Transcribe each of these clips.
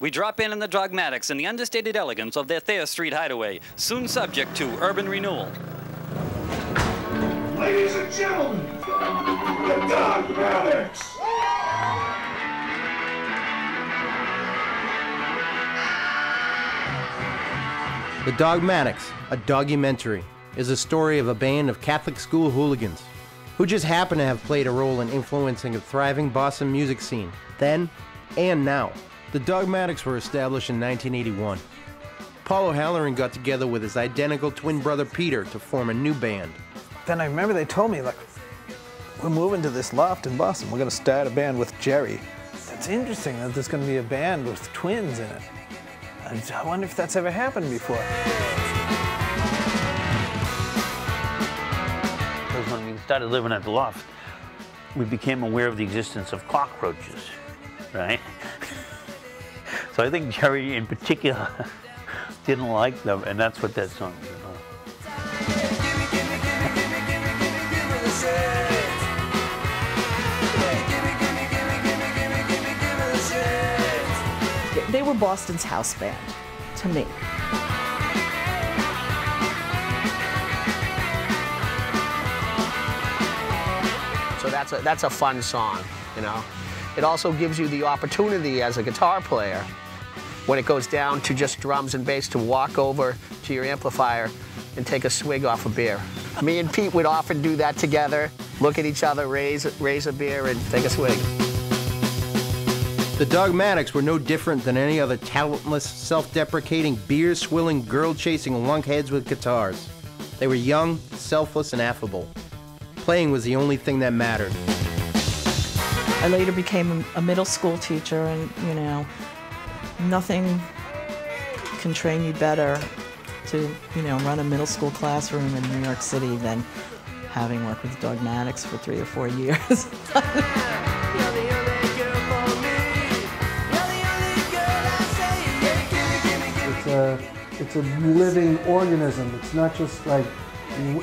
We drop in on the Dogmatics in the understated elegance of their Thayer Street hideaway, soon subject to urban renewal. Ladies and gentlemen, the Dogmatics! The Dogmatics, a Dogumentary, is a story of a band of Catholic school hooligans who just happen to have played a role in influencing a thriving Boston music scene then and now. The Dogmatics were established in 1981. Paul O'Halloran got together with his identical twin brother Peter to form a new band. Then I remember they told me, like, we're moving to this loft in Boston. We're going to start a band with Jerry. That's interesting that there's going to be a band with twins in it. I wonder if that's ever happened before. Because when we started living at the loft, we became aware of the existence of cockroaches, right? so I think Jerry in particular didn't like them, and that's what that song was about. They were Boston's house band, to me. So that's a, that's a fun song, you know. It also gives you the opportunity as a guitar player, when it goes down to just drums and bass, to walk over to your amplifier and take a swig off a beer. Me and Pete would often do that together, look at each other, raise, raise a beer, and take a swig. The Dogmatics were no different than any other talentless, self deprecating, beer swilling, girl chasing lunkheads with guitars. They were young, selfless, and affable. Playing was the only thing that mattered. I later became a middle school teacher, and you know, nothing can train you better to, you know, run a middle school classroom in New York City than having worked with Dogmatics for three or four years. It's a, it's a living organism. It's not just like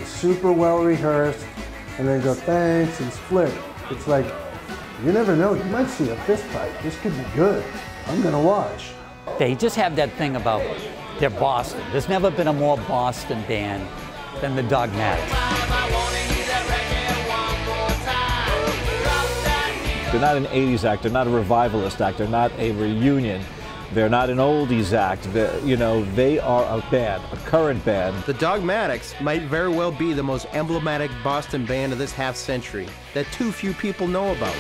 super well rehearsed and then go thanks and split. It's like, you never know, you might see a fist fight. This could be good. I'm gonna watch. They just have that thing about they're Boston. There's never been a more Boston band than the Dogmatics. They're not an 80s act, they're not a revivalist act, they're not a reunion. They're not an oldies act. They're, you know, they are a band, a current band. The Dogmatics might very well be the most emblematic Boston band of this half century that too few people know about.